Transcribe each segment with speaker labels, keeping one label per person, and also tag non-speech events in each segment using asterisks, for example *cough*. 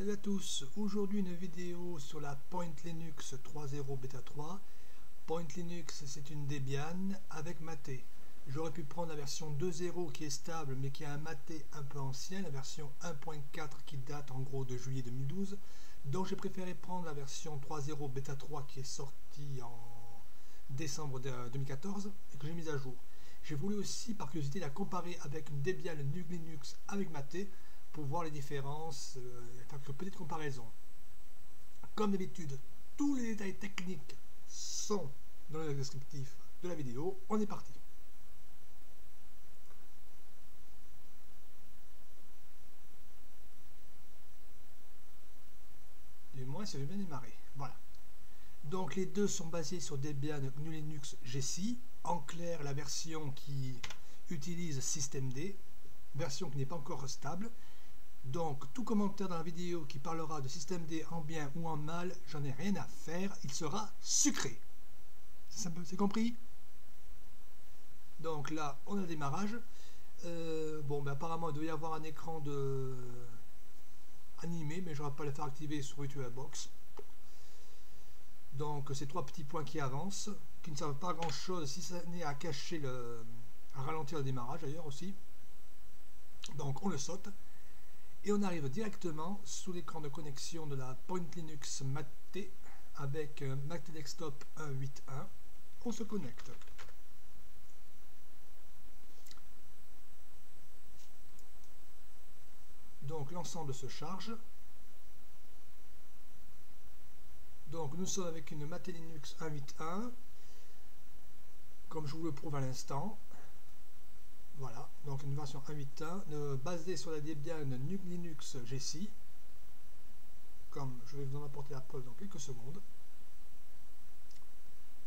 Speaker 1: Salut à tous, aujourd'hui une vidéo sur la Point Linux 3.0 Beta 3. Point Linux c'est une Debian avec Mate. J'aurais pu prendre la version 2.0 qui est stable mais qui a un Mate un peu ancien, la version 1.4 qui date en gros de juillet 2012. Donc j'ai préféré prendre la version 3.0 Beta 3 qui est sortie en décembre 2014 et que j'ai mise à jour. J'ai voulu aussi par curiosité la comparer avec une Debian NUG Linux avec Mate pour voir les différences, euh, faire petite comparaison. Comme d'habitude, tous les détails techniques sont dans le descriptif de la vidéo. On est parti. Du moins, ça veut bien démarrer. Voilà. Donc les deux sont basés sur Debian GNU Linux GC. En clair, la version qui utilise systemd, version qui n'est pas encore stable. Donc, tout commentaire dans la vidéo qui parlera de système D en bien ou en mal, j'en ai rien à faire, il sera sucré. C'est compris? Donc là, on a le démarrage. Euh, bon, ben, apparemment, il doit y avoir un écran de animé, mais je ne vais pas le faire activer sur Box. Donc, ces trois petits points qui avancent, qui ne servent pas à grand chose si ce n'est à cacher le. à ralentir le démarrage d'ailleurs aussi. Donc, on le saute et on arrive directement sous l'écran de connexion de la Point Linux Mate avec euh, Mate Desktop 1.8.1. On se connecte. Donc l'ensemble se charge. Donc nous sommes avec une Mate Linux 1.8.1 comme je vous le prouve à l'instant. Voilà, donc une version 1.8.1 basée sur la Debian Linux GC. Comme je vais vous en apporter la preuve dans quelques secondes.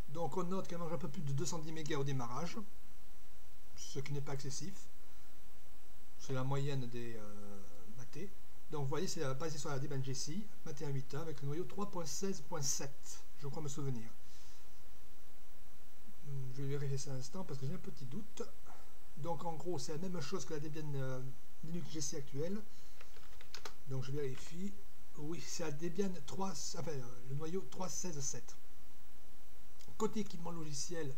Speaker 1: Donc on note qu'elle mange un peu plus de 210 MB au démarrage, ce qui n'est pas excessif. C'est la moyenne des euh, Donc vous voyez, c'est basé sur la Debian GC, Mate 1.8.1 avec le noyau 3.16.7, je crois me souvenir. Hmm, je vais vérifier ça un instant parce que j'ai un petit doute. Donc en gros, c'est la même chose que la Debian euh, Linux GC actuelle. Donc je vérifie. Oui, c'est la Debian 3, enfin, euh, le noyau 3.16.7. Côté équipement logiciel,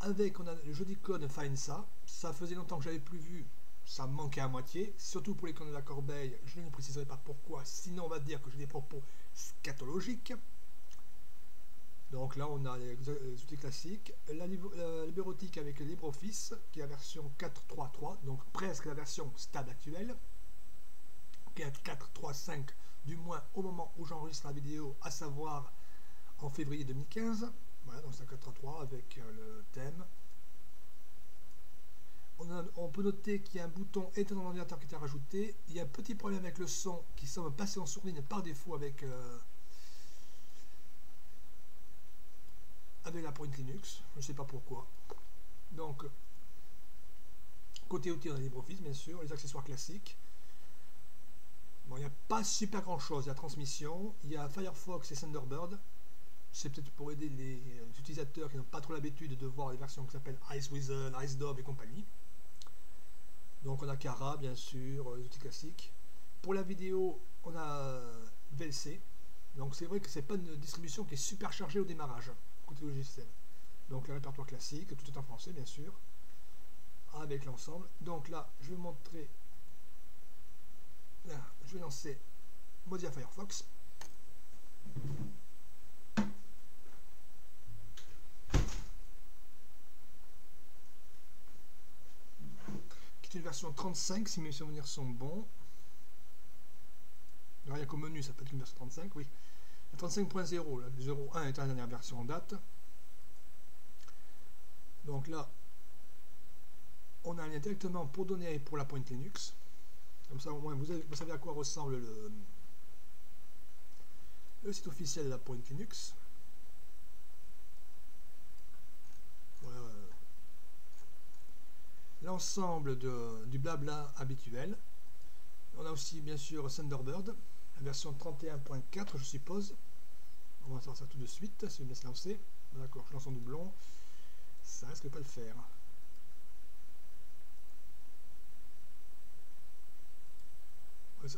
Speaker 1: avec on a le jeu d'icône FindSA. Ça faisait longtemps que j'avais plus vu. Ça me manquait à moitié, surtout pour les l'icône de la corbeille. Je ne préciserai pas pourquoi, sinon on va dire que j'ai des propos scatologiques. Donc là, on a les, outils classiques. La, libérotique avec LibreOffice, qui est la version 4.3.3, donc presque la version stable actuelle, qui est 4.3.5, du moins au moment où j'enregistre la vidéo, à savoir en février 2015. Voilà, donc c'est 4.3 avec euh, le thème. On, peut noter qu'il y a un bouton éteindre l'ordinateur qui est rajouté. Il y a un petit problème avec le son qui semble passer en sourdine par défaut avec... Euh, avec la Point Linux, je ne sais pas pourquoi. Donc, côté outils, on a LibreOffice, bien sûr, les accessoires classiques. Bon, il n'y a pas super grand chose. Il y a transmission, il y a Firefox et Thunderbird. C'est peut-être pour aider les utilisateurs qui n'ont pas trop l'habitude de voir les versions qui s'appellent IceWizard, IceDob et compagnie. Donc on a Cara, bien sûr, les outils classiques. Pour la vidéo, on a VLC. Donc c'est vrai que c'est pas une distribution qui est super chargée au démarrage logiciel. Donc le répertoire classique, tout est en français bien sûr, avec l'ensemble. Donc là, je vais montrer, là, je vais lancer Mozilla Firefox. Qui est une version 35 si mes souvenirs sont bons. a qu'au menu, ça peut être une version 35, oui. 35.0, la 0.1 est la dernière version en date. Donc là, on a un lien directement pour donner pour la pointe Linux. Comme ça, au moins, vous, savez à quoi ressemble le, le site officiel de la pointe Linux. Voilà. L'ensemble du blabla habituel. On a aussi, bien sûr, Thunderbird, la version 31.4, je suppose. On va faire ça tout de suite, si bien se lancer. D'accord, je lance en doublon. Ça risque pas de le faire.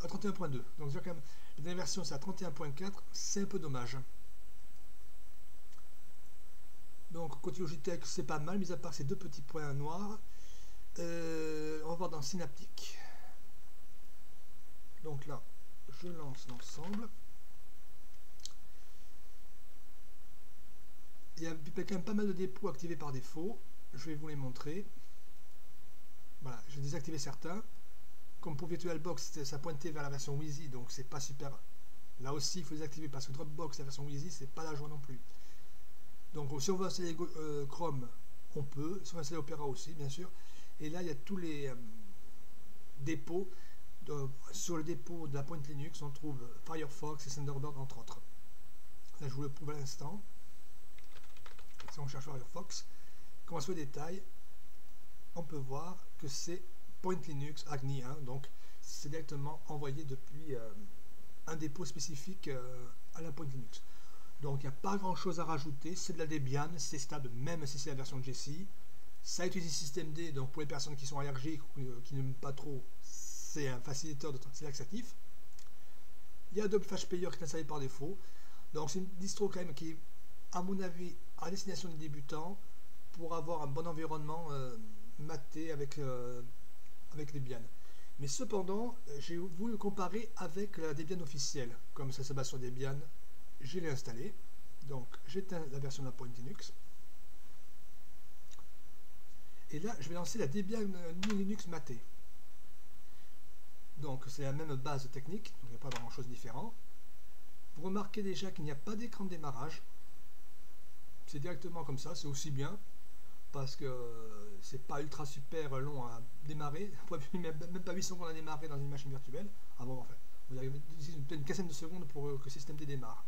Speaker 1: à 31.2. Donc quand même, la dernière version c'est à 31.4, c'est un peu dommage. Donc côté Logitech c'est pas mal, mis à part ces deux petits points noirs. Euh, on va voir dans Synaptic. Donc là, je lance l'ensemble. Il y a quand même pas mal de dépôts activés par défaut. Je vais vous les montrer. Voilà, j'ai désactivé certains. Comme pour VirtualBox, ça pointait vers la version Wheezy, donc c'est pas super. Là aussi, il faut désactiver parce que Dropbox, la version Wheezy, c'est pas la joie non plus. Donc si on veut installer Chrome, on peut. Si on veut installer Opera aussi, bien sûr. Et là, il y a tous les euh, dépôts. Sur le dépôt de la pointe Linux, on trouve Firefox et Thunderbird, entre autres. Là, je vous le prouve à l'instant. Si on cherche Firefox, quand on se détail, on peut voir que c'est Point Linux Agni 1, donc c'est directement envoyé depuis euh, un dépôt spécifique euh, à la Point Linux. Donc il n'y a pas grand chose à rajouter, c'est de la Debian, c'est stable même si c'est la version de Jessie. Ça utilise systemd, donc pour les personnes qui sont allergiques ou euh, qui n'aiment pas trop, c'est un facilitateur de c'est laxatif. Il y a Adobe Flash Player qui est installé par défaut. Donc c'est une distro quand même qui, à mon avis, à destination des débutants pour avoir un bon environnement euh, maté avec, euh, avec Debian. Mais cependant, j'ai voulu comparer avec la Debian officielle. Comme ça se base sur Debian, je l'ai installé. Donc j'éteins la version de la Point Linux. Et là, je vais lancer la Debian Linux maté. Donc c'est la même base technique, donc il n'y a pas grand chose de différent. Vous remarquez déjà qu'il n'y a pas d'écran de démarrage. C'est directement comme ça, c'est aussi bien parce que c'est pas ultra super long à démarrer. *laughs* même pas 8 secondes à démarrer dans une machine virtuelle. Ah bon, enfin, vous avez une quinzaine de secondes pour que le système démarre.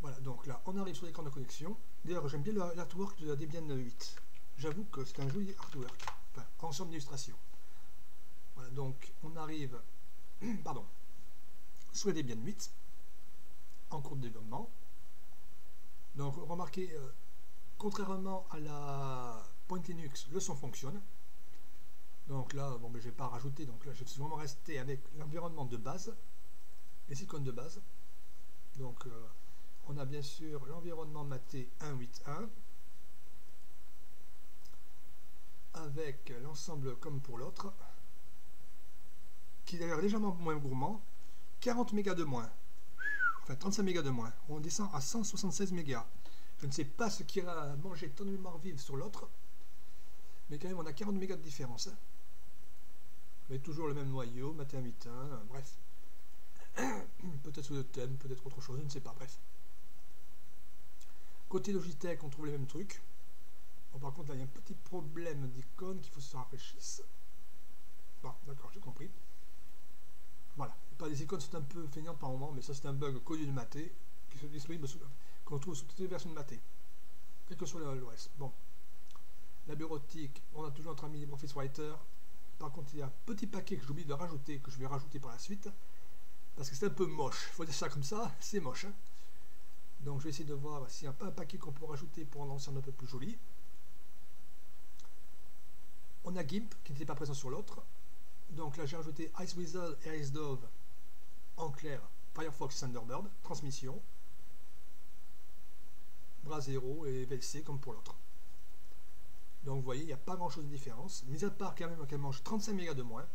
Speaker 1: Voilà, donc là, on arrive sur l'écran de connexion. D'ailleurs, j'aime bien l'artwork de la Debian 8. J'avoue que c'est un joli artwork, enfin, ensemble d'illustrations. Donc on arrive, *clears throat* pardon, sur la Debian 8, en cours de développement. Donc remarquez, euh, contrairement à la Point Linux, le son fonctionne. Donc là, bon, mais je vais pas rajouter, donc là je suis vraiment resté avec l'environnement de base, les icônes de base. Donc euh, on a bien sûr l'environnement maté 1.8.1 avec l'ensemble comme pour l'autre qui est d'ailleurs légèrement moins gourmand 40 mégas de moins enfin 35 mégas de moins. On descend à 176 mégas. Je ne sais pas ce qui ira manger ton mémoire vive sur l'autre, mais quand même on a 40 mégas de différence. Hein. Mais toujours le même noyau, matin 8 bref. *coughs* peut-être sous le thème, peut-être autre chose, je ne sais pas, bref. Côté Logitech, on trouve les mêmes trucs. Bon, par contre, là, il y a un petit problème d'icône qu'il faut se rafraîchisse. Bon, d'accord, j'ai compris. Les icônes sont un peu feignantes par moment, mais ça c'est un bug connu de Maté, qui se disponible qu'on trouve sur toutes les versions de Maté. Quel que soit l'OS. Bon. La bureautique, on a toujours notre ami LibreOffice Writer. Par contre, il y a un petit paquet que j'oublie de rajouter, que je vais rajouter par la suite. Parce que c'est un peu moche. Faut dire ça comme ça, *laughs* c'est moche. Hein. Donc je vais essayer de voir s'il n'y a pas un paquet qu'on peut rajouter pour en lancer un peu plus joli. On a GIMP qui n'était pas présent sur l'autre. Donc là j'ai rajouté Iceweasel et IceDove en clair Firefox Thunderbird, transmission, bras 0 et VLC comme pour l'autre. Donc vous voyez, il n'y a pas grand chose de différence, mis à part quand même qu'elle mange 35 mégas de moins.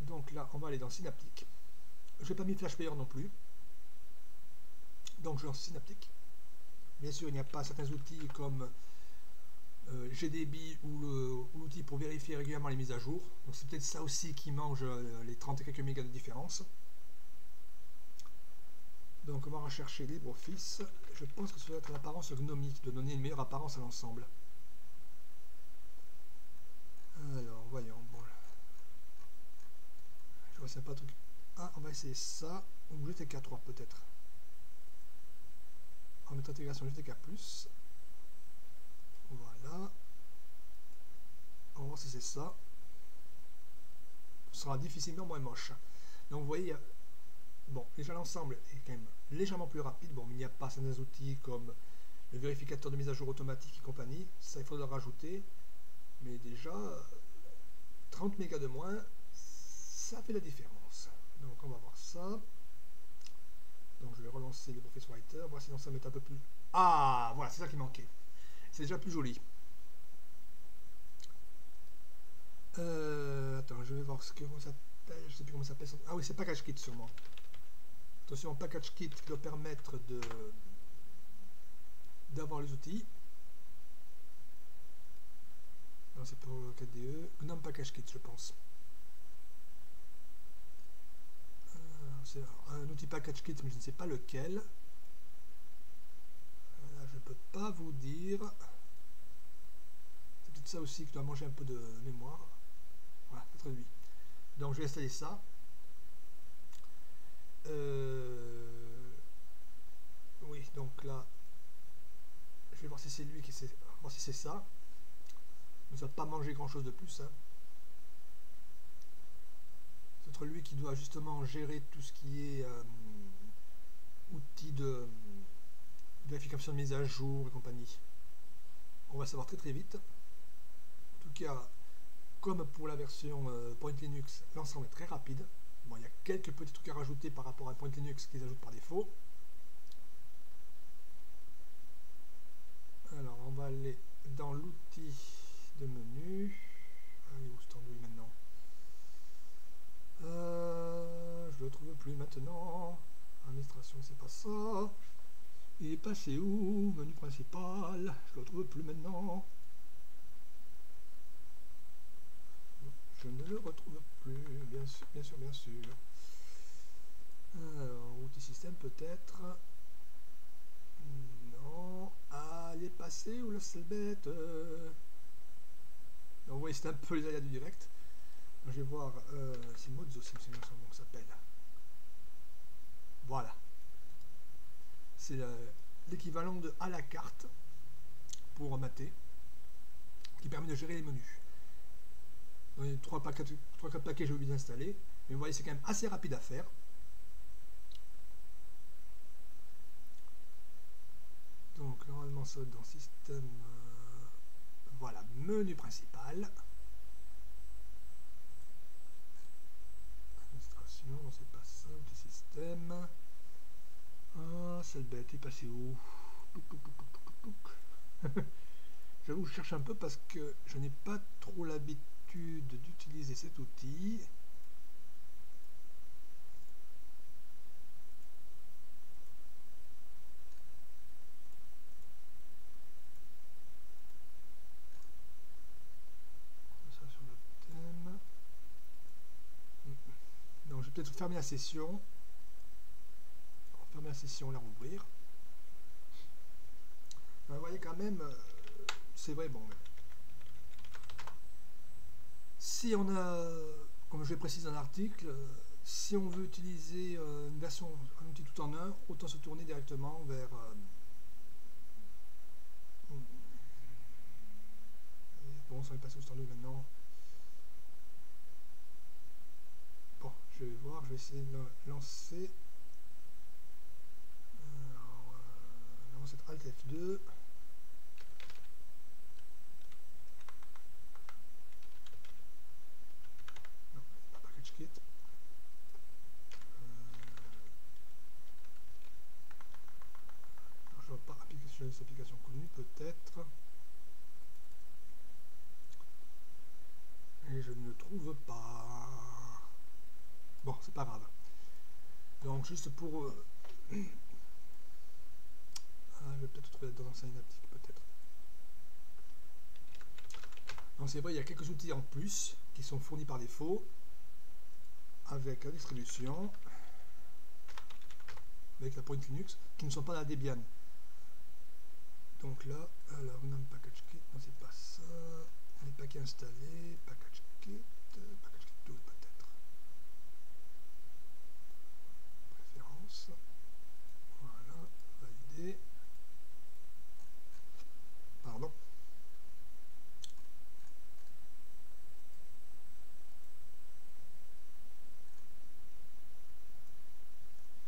Speaker 1: Donc là, on va aller dans Synaptic. Je n'ai pas mis Flash Player non plus. Donc je lance Synaptic. Bien sûr, il n'y a pas certains outils comme euh, GDB ou l'outil pour vérifier régulièrement les mises à jour. Donc c'est peut-être ça aussi qui mange euh, les 30 et quelques mégas de différence. Donc on va rechercher LibreOffice. Je pense que ça doit être l'apparence gnomique, de donner une meilleure apparence à l'ensemble. Alors, voyons. Bon. Je vois c'est pas truc. Ah, on va essayer ça. Ou GTK3 peut-être. On va mettre intégration GTK+. On va voir si c'est ça. Ce sera difficilement moins moche. Donc vous voyez, bon, déjà l'ensemble est quand même légèrement plus rapide. Bon, il n'y a pas certains outils comme le vérificateur de mise à jour automatique et compagnie. Ça, il faudra rajouter. Mais déjà, 30 mégas de moins, ça fait la différence. Donc on va voir ça. Donc je vais relancer le Professor Writer, voir si ça met un peu plus... Ah, voilà, c'est ça qui manquait. C'est déjà plus joli. Euh, attends, je vais voir ce que ça s'appelle. Je sais plus comment ça s'appelle. Ah oui, c'est Package Kit sûrement. Attention, Package Kit qui doit permettre de d'avoir les outils. Non, c'est pour KDE. GNOME Package Kit, je pense. Euh, c'est un outil Package Kit, mais je ne sais pas lequel. Là, je ne peux pas vous dire. C'est peut-être ça aussi qui doit manger un peu de mémoire. Donc je vais installer ça. Euh, oui, donc là, je vais voir si c'est lui qui sait, voir si c'est ça. Ne va pas manger grand chose de plus. Hein. C'est lui qui doit justement gérer tout ce qui est euh, outils de, vérification de mise à jour et compagnie. On va savoir très très vite. En tout cas, comme pour la version euh, Point Linux, l'ensemble est très rapide. Bon, il y a quelques petits trucs à rajouter par rapport à Point Linux qu'ils ajoutent par défaut. Alors, on va aller dans l'outil de menu. Ah, où maintenant? Euh, Je le trouve plus maintenant. Administration, c'est pas ça. Il est passé où? Menu principal. Je le trouve plus maintenant. Je ne le retrouve plus. Bien sûr, bien sûr, bien sûr. Alors, outil système peut-être. Non. Ah, il où le seul bête donc, vous voyez, c'est un peu les aléas du direct. je vais voir, euh, c'est Mozo, c'est son nom s'appelle. Voilà. C'est l'équivalent de à la carte pour mater, qui permet de gérer les menus. Donc, il y a 3 4 paquets, j'ai oublié d'installer. Mais vous voyez, c'est quand même assez rapide à faire. Donc, normalement, ça dans système. Euh, voilà, menu principal. Administration, c'est pas outil système. Ah, cette bête est passée où? J'avoue, *laughs* je cherche un peu parce que je n'ai pas trop l'habitude d'utiliser cet outil. peut-être fermer la session. Fermer la session, la rouvrir. vous voyez quand même, euh, c'est vrai, bon. Si on a, comme je l'ai précisé dans l'article, si on veut utiliser euh, une version, un outil tout en un, autant se tourner directement vers euh, bon, ça va passer au standard maintenant. je vais voir, je vais essayer de lancer. Alors, euh, cette Alt F2. Non, pas package kit. Euh, je vois pas application, les applications connues, peut-être. Et je ne le trouve pas. Bon, c'est pas grave. Donc, juste pour... Euh, *clears throat* ah, je vais peut-être trouver dans un synaptique, peut-être. Donc, c'est vrai, il y a quelques outils en plus qui sont fournis par défaut avec la distribution, avec la Point Linux, qui ne sont pas la Debian. Donc là, alors, on a un package kit, non, c'est pas ça. Les paquets installés, package kit, package kit 12, Voilà, validé. Pardon.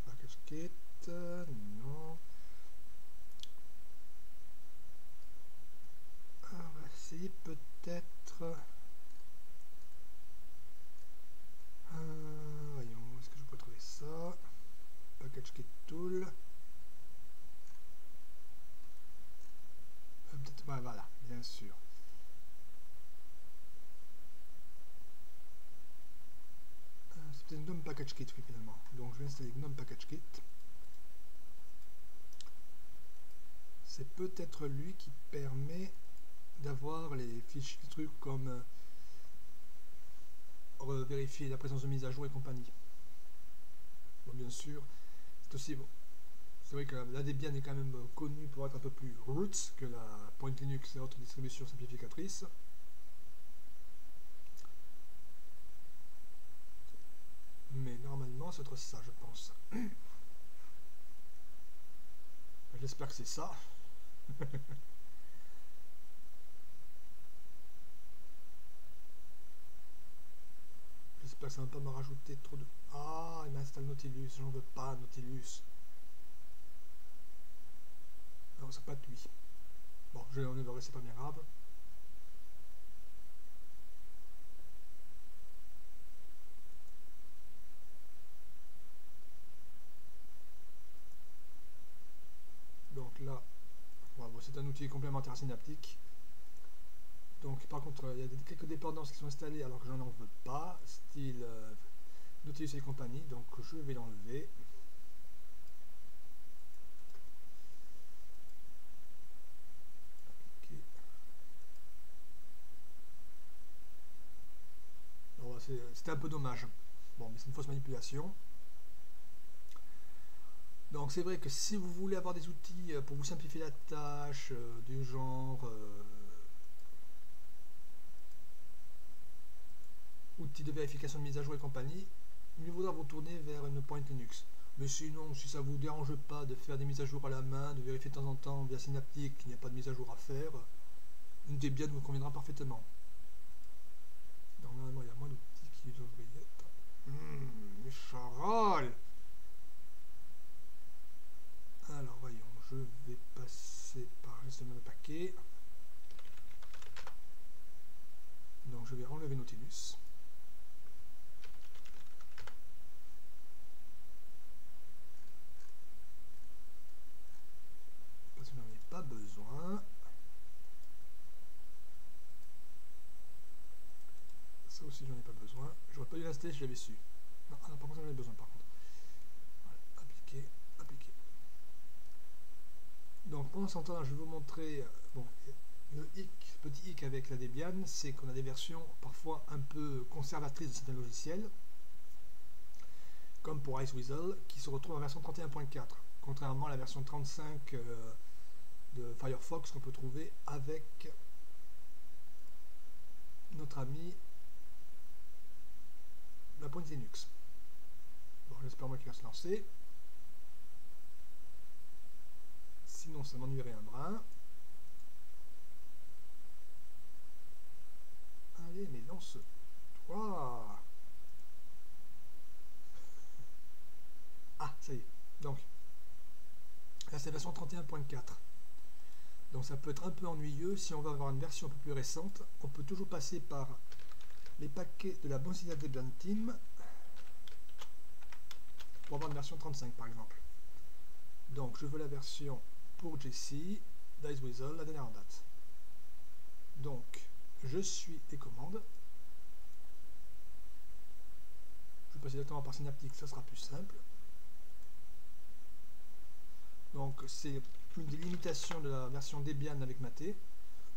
Speaker 1: Package kit, non. on va essayer peut-être Package Kit finalement. Donc je vais installer GNOME Package Kit. C'est peut-être lui qui permet d'avoir les fichiers trucs comme euh, vérifier la présence de mise à jour et compagnie. Bon, bien sûr, c'est aussi bon. C'est vrai que la Debian est quand même connue pour être un peu plus roots que la Point Linux et autres distributions simplificatrices. Mais normalement, c'est ça, je pense. *clears throat* J'espère que c'est ça. *laughs* J'espère que ça ne va pas me rajouter trop de... Ah, il m'installe Nautilus, j'en veux pas Nautilus. Non, c'est pas de lui. Bon, je vais enlever, c'est pas bien grave. Donc c'est un outil complémentaire synaptique. Donc par contre, il y a quelques dépendances qui sont installées alors que j'en en veux pas, style euh, et compagnie, donc je vais l'enlever. C'était un peu dommage. Bon, mais c'est une fausse manipulation. Donc c'est vrai que si vous voulez avoir des outils euh, pour vous simplifier la tâche, euh, du genre euh, outils de vérification de mise à jour et compagnie, mieux vaudra vous tourner vers une Point Linux. Mais sinon, si ça vous dérange pas de faire des mises à jour à la main, de vérifier de temps en temps via Synaptic qu'il n'y a pas de mise à jour à faire, une Debian vous conviendra parfaitement. Normalement, il a moins d'outils qui devraient y être. Hum, charolles alors voyons, je vais passer par gestionnaire de paquet. Donc je vais enlever Nautilus. Parce que je n'en ai pas besoin. Ça aussi j'en ai pas besoin. J'aurais pas dû Non, ah besoin par contre. appliquer. Donc pendant ce temps, je vais vous montrer bon, le hic, petit hic avec la Debian, c'est qu'on a des versions parfois un peu conservatrices de certains logiciels, comme pour Iceweasel, qui se retrouve en version 31.4, contrairement à la version 35 euh, de Firefox qu'on peut trouver avec notre ami la pointe Linux. Bon, j'espère moi qu'il va se lancer. sinon ça m'ennuierait un brin. Allez, mais lance-toi Ah, ça y est. Donc, là c'est version 31.4. Donc ça peut être un peu ennuyeux. Si on va avoir une version un peu plus récente, on peut toujours passer par les paquets de la Bonsina Debian Team pour avoir une version 35 par exemple. Donc je veux la version pour Jessie, Weasel, la dernière date. Donc, je suis les commandes. Je vais passer directement par Synaptic, ça sera plus simple. Donc, c'est une des limitations de la version Debian avec Maté.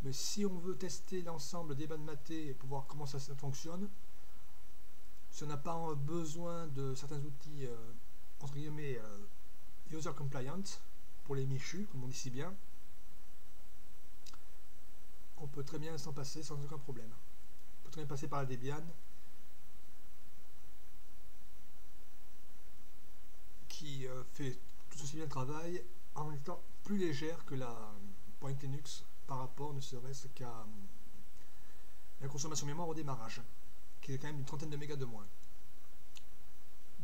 Speaker 1: Mais si on veut tester l'ensemble Debian Maté et voir comment ça, fonctionne, si on n'a pas besoin de certains outils, euh, entre guillemets, euh, user compliant, pour les michus, comme on dit si bien, on peut très bien s'en passer sans aucun problème. On peut très bien passer par la Debian, qui euh, fait tout aussi bien le travail en étant plus légère que la Point Linux par rapport ne serait-ce qu'à la consommation mémoire au démarrage, qui est quand même une trentaine de mégas de moins.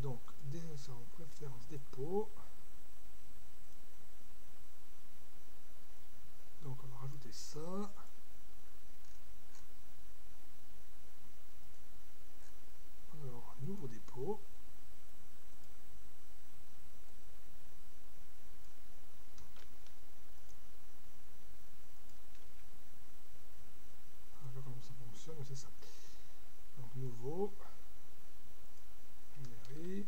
Speaker 1: Donc, en préférence dépôt. Donc on va rajouter ça. Alors, nouveau dépôt. On va voir comment ça fonctionne, c'est ça. Donc nouveau. Numérique.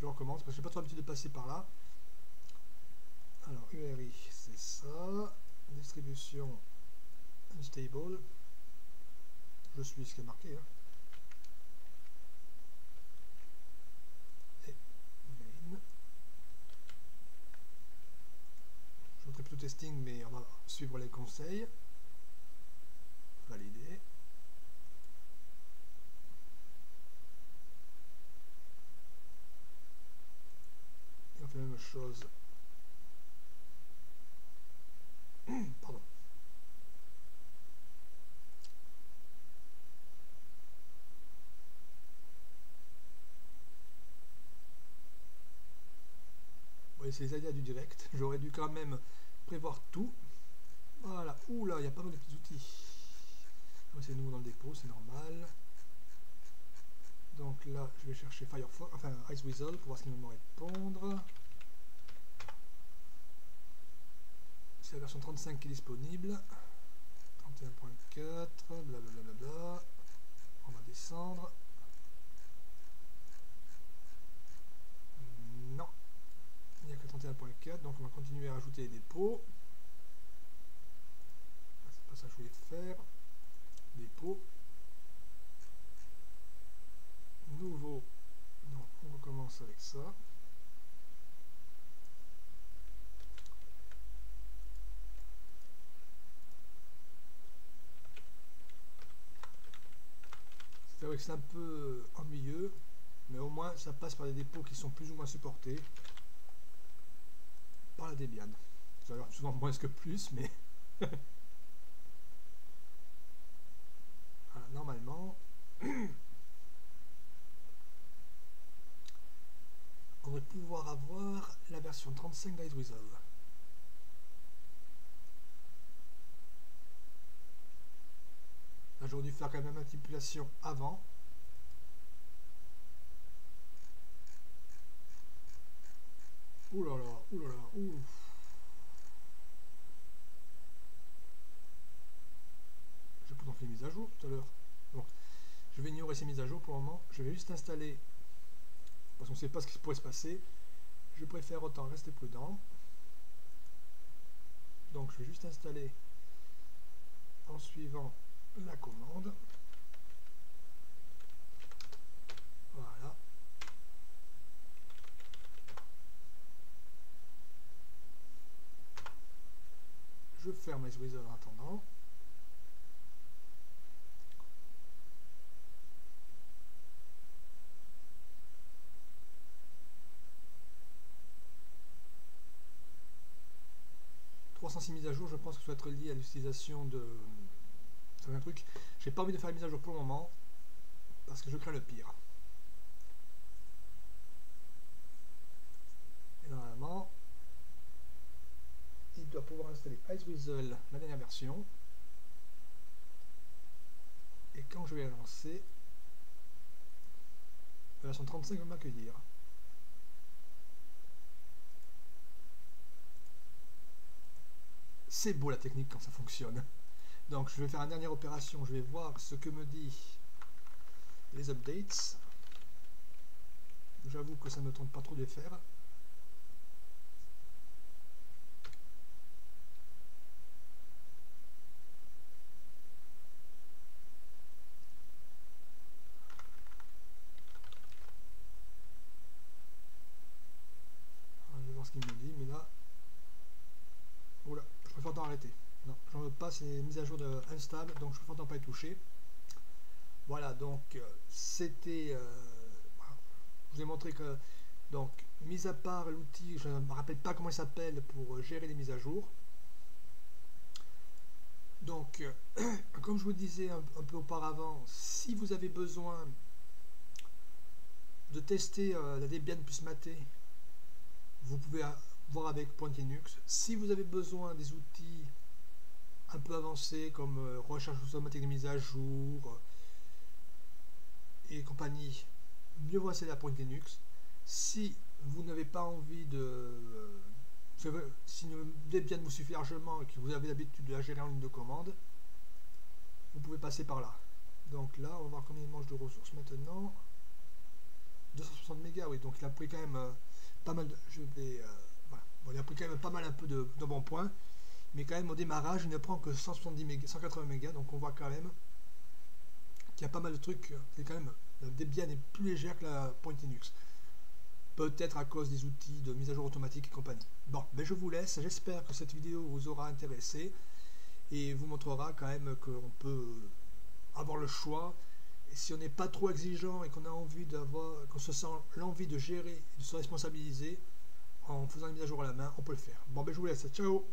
Speaker 1: je recommence parce que j'ai pas trop l'habitude de passer par là. Alors, URI, c'est ça. Distribution unstable. Je suis ce qui est marqué. Hein. Et main. Je voudrais plutôt testing, mais on va suivre les conseils. Valider. Et on fait la même chose *clears throat* Pardon. Oui, c'est les aléas du direct. *laughs* J'aurais dû quand même prévoir tout. Voilà. Ouh là, il y a pas mal de petits outils. C'est nouveau dans le dépôt, c'est normal. Donc là, je vais chercher Firefox, enfin Iceweasel pour voir ce qu'il va me répondre. C'est la version 35 qui est disponible. 31.4, blablabla. On va descendre. Non, il n'y a que 31.4, donc on va continuer à rajouter les dépôts. Ah, c'est pas ça que je voulais faire. Dépôt. Nouveau. Donc on recommence avec ça. Que c'est un peu ennuyeux, mais au moins ça passe par des dépôts qui sont plus ou moins supportés par la Debian. Ça va souvent moins que plus, mais *laughs* normalement, *clears throat* on devrait pouvoir avoir la version 35 d'Iceweasel. J'aurais dû faire quand même la manipulation avant. Ouh là là, ouh là là, ouh. J'ai pourtant fait une mise à jour tout à l'heure. Donc, je vais ignorer ces mises à jour pour le moment. Je vais juste installer, parce qu'on ne sait pas ce qui pourrait se passer. Je préfère autant rester prudent. Donc, je vais juste installer en suivant la commande. Voilà. Je ferme les wizards en attendant. mises à jour, je pense que ça doit être lié à l'utilisation de, un truc, j'ai pas envie de faire la mise à jour pour le moment, parce que je crains le pire. Et normalement, il doit pouvoir installer Iceweasel, la dernière version. Et quand je vais la lancer, la version 35 va m'accueillir. C'est beau la technique quand ça fonctionne. Donc je vais faire une dernière opération, je vais voir ce que me dit les updates. J'avoue que ça ne me tente pas trop de faire. Je vais voir ce qu'il me dit, mais là... Oula, je préfère t'en arrêter. Non, j'en veux pas, c'est mise à jour de instable, donc je préfère pas y toucher. Voilà, donc euh, c'était... Euh, je vous ai montré que, donc, mis à part l'outil, je ne me rappelle pas comment il s'appelle pour euh, gérer les mises à jour. Donc, *clears throat* comme je vous disais un, peu auparavant, si vous avez besoin de tester la Debian plus Maté, vous pouvez voir avec Point Linux. Si vous avez besoin des outils un peu avancé comme euh, recherche automatique de mise à jour euh, et compagnie, mieux vaut c'est la Point Linux. Si vous n'avez pas envie de... Euh, si Debian vous suffit largement et que vous avez l'habitude de la gérer en ligne de commande, vous pouvez passer par là. Donc là, on va voir combien il mange de ressources maintenant. 260 mégas, oui, donc il a pris quand même pas mal de. Je vais. voilà. Bon, il a pris quand même pas mal un peu de, bons points. Mais quand même au démarrage, il ne prend que 170 mégas, 180 mégas, donc on voit quand même qu'il y a pas mal de trucs. C'est quand même le Debian est plus légère que la Point Linux. Peut-être à cause des outils de mise à jour automatique et compagnie. Bon, ben je vous laisse. J'espère que cette vidéo vous aura intéressé et vous montrera quand même qu'on peut avoir le choix. Et si on n'est pas trop exigeant et qu'on a envie d'avoir, qu'on se sent l'envie de gérer, de se responsabiliser en faisant une mise à jour à la main, on peut le faire. Bon, ben je vous laisse. Ciao